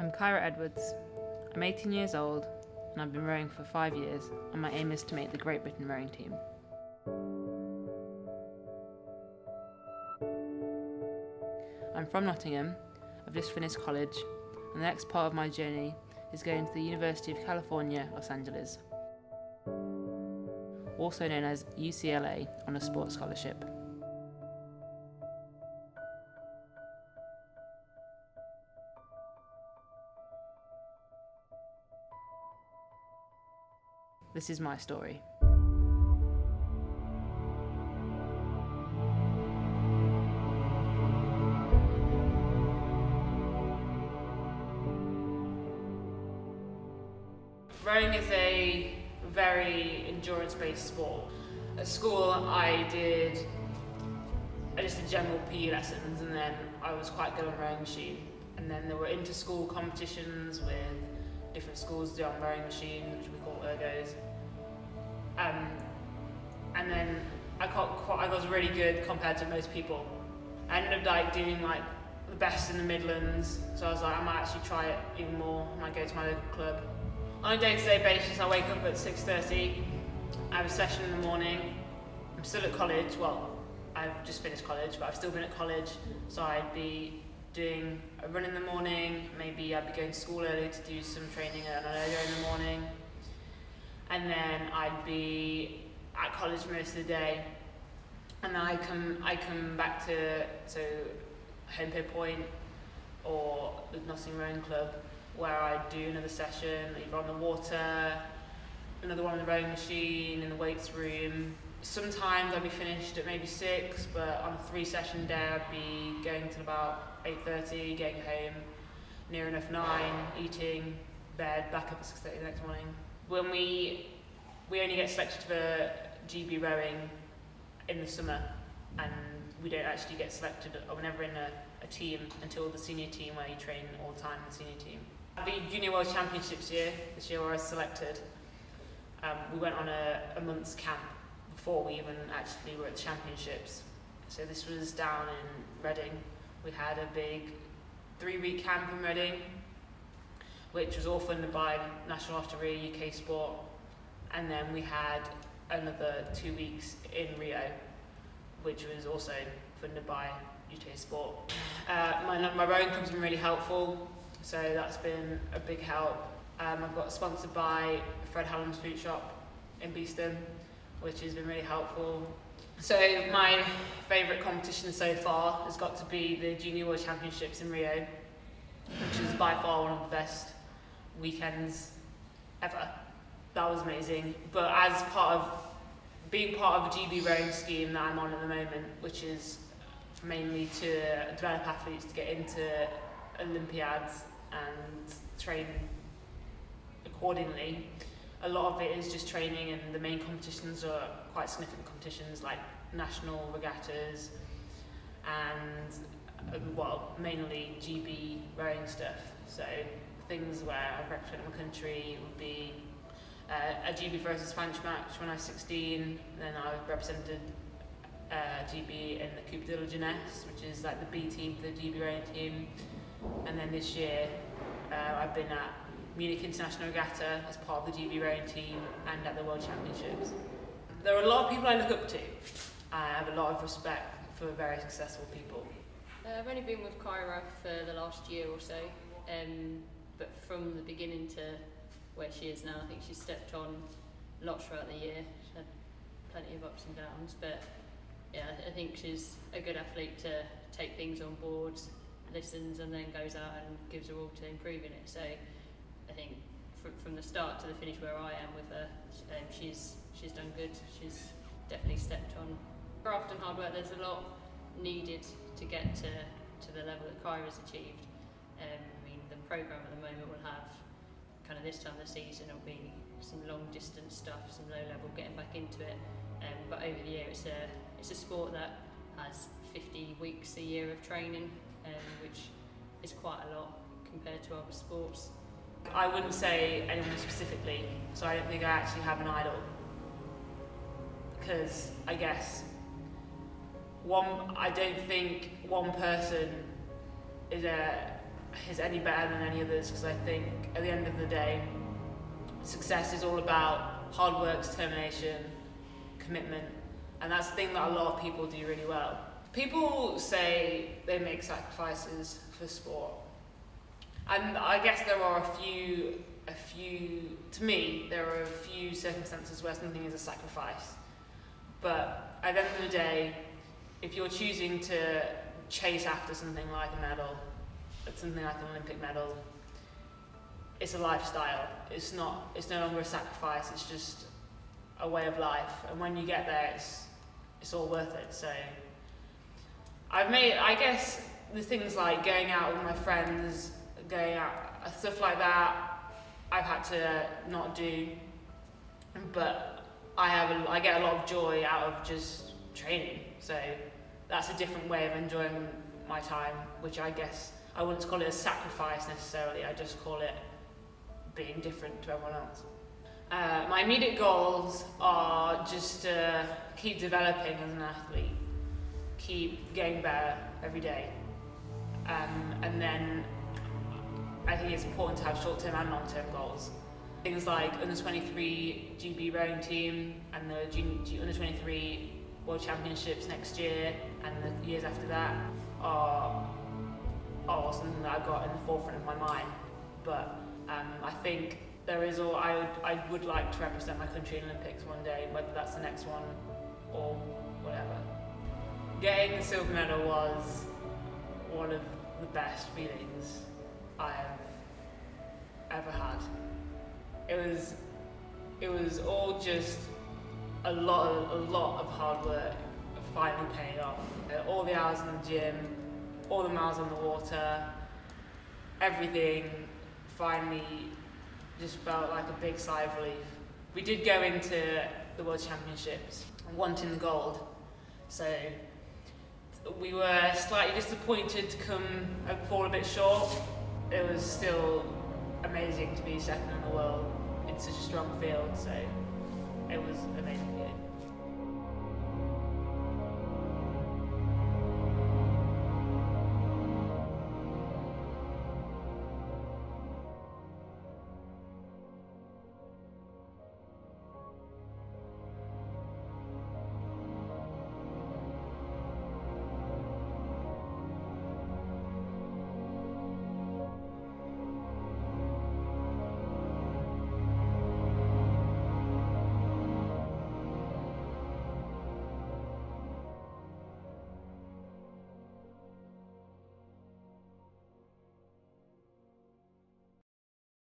I'm Kyra Edwards. I'm 18 years old and I've been rowing for five years, and my aim is to make the Great Britain rowing team. I'm from Nottingham, I've just finished college, and the next part of my journey is going to the University of California, Los Angeles, also known as UCLA, on a sports scholarship. This is my story. Rowing is a very endurance-based sport. At school, I did I just did general PE lessons, and then I was quite good on rowing machine. And then there were inter-school competitions with different schools do on rowing machine, which we call ergos. I was really good compared to most people. I ended up like doing like the best in the Midlands, so I was like, I might actually try it even more. I might go to my local club. On a day-to-day basis, I wake up at 6.30, I have a session in the morning, I'm still at college, well, I've just finished college, but I've still been at college, so I'd be doing a run in the morning, maybe I'd be going to school early to do some training at an earlier in the morning, and then I'd be at college most of the day, and then I come I come back to Holme Pierrepont or the Nottingham Rowing Club where I do another session either on the water, another one on the rowing machine, in the weights room. Sometimes I'd be finished at maybe six, but on a three session day I'd be going till about 8.30, getting home near enough nine, eating, bed, back up at 6.30 the next morning when we we only get selected for GB rowing in the summer, and we don't actually get selected or we're never in a, a team until the senior team where you train all the time. The senior team. The Junior World Championships year, this year where I was selected, um, we went on a, a month's camp before we even actually were at the championships. So this was down in Reading. We had a big three-week camp in Reading which was all funded by National Lottery, UK Sport, and then we had another two weeks in Rio, which was also funded by UK Sport. Uh, my, my rowing club's been really helpful, so that's been a big help. Um, I've got sponsored by Fred Hallam's Boot Shop in Beeston, which has been really helpful. So my favourite competition so far has got to be the Junior World Championships in Rio, which is by far one of the best weekends ever. That was amazing. But as part of being part of a GB rowing scheme that I'm on at the moment, which is mainly to develop athletes to get into Olympiads and train accordingly. A lot of it is just training, and the main competitions are quite significant competitions like national regattas and, well, mainly GB rowing stuff. So things where I represent my country would be uh, a GB versus Spanish match when I was 16. Then I represented uh, GB in the Coupe de la Jeunesse, which is like the B team for the GB rowing team. And then this year, uh, I've been at Munich International Regatta as part of the GB rowing team and at the World Championships. There are a lot of people I look up to. I have a lot of respect for very successful people. Uh, I've only been with Kyra for the last year or so. Um, but from the beginning to where she is now, I think she's stepped on lots throughout the year. She's had plenty of ups and downs, but yeah, I think she's a good athlete to take things on board, listens, and then goes out and gives her all to improving it. So I think from, from the start to the finish where I am with her, um, she's she's done good. She's definitely stepped on craft and hard work. There's a lot needed to get to to the level that Kyra's achieved. Um, I mean, the program at the moment will have kind of this time of the season it'll be some long distance stuff, some low level, getting back into it. Um, but over the year, it's a it's a sport that has 50 weeks a year of training, um, which is quite a lot compared to other sports. I wouldn't say anyone specifically, so I don't think I actually have an idol. Because I guess one, I don't think one person is a is any better than any others because I think at the end of the day, success is all about hard work, determination, commitment, and that's the thing that a lot of people do really well. People say they make sacrifices for sport, and I guess there are a few, a few. To me, there are a few circumstances where something is a sacrifice, but at the end of the day, if you're choosing to chase after something like a medal, something like an Olympic medal, it's a lifestyle. It's not. It's no longer a sacrifice. It's just a way of life. And when you get there, it's it's all worth it. So I've made. I guess the things like going out with my friends, going out, uh, stuff like that. I've had to not do, but I have. A, I get a lot of joy out of just training. So that's a different way of enjoying my time, which I guess I wouldn't call it a sacrifice necessarily. I just call it being different to everyone else. Uh, my immediate goals are just to keep developing as an athlete, keep getting better every day, um, and then I think it's important to have short-term and long-term goals. Things like under 23 GB rowing team and the G- under 23 World Championships next year and the years after that are, are something that I've got in the forefront of my mind. But um, I think there is all I would, I would like to represent my country in Olympics one day, whether that's the next one or whatever. Getting the silver medal was one of the best feelings I have ever had. It was it was all just a lot of, a lot of hard work finally paying off. All the hours in the gym, all the miles on the water, everything finally just felt like a big sigh of relief. We did go into the World Championships wanting the gold, so we were slightly disappointed to come and fall a bit short. It was still amazing to be second in the world in such a strong field, so it was amazing. Yeah.